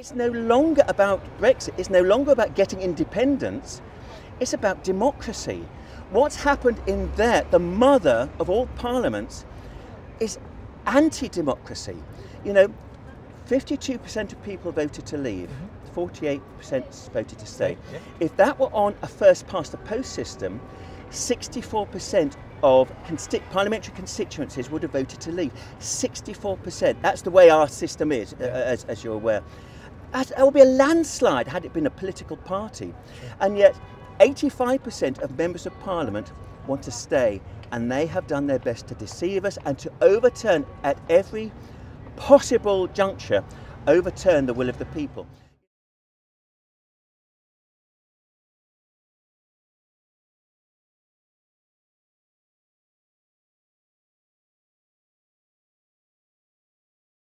It's no longer about Brexit, it's no longer about getting independence, it's about democracy. What's happened in there, the mother of all parliaments, is anti democracy. You know, 52% of people voted to leave, 48% voted to stay. If that were on a first past the post system, 64% of consti- parliamentary constituencies would have voted to leave. 64%. That's the way our system is, uh, as, as you're aware. That would be a landslide had it been a political party. And yet, 85% of members of parliament want to stay, and they have done their best to deceive us and to overturn at every possible juncture, overturn the will of the people.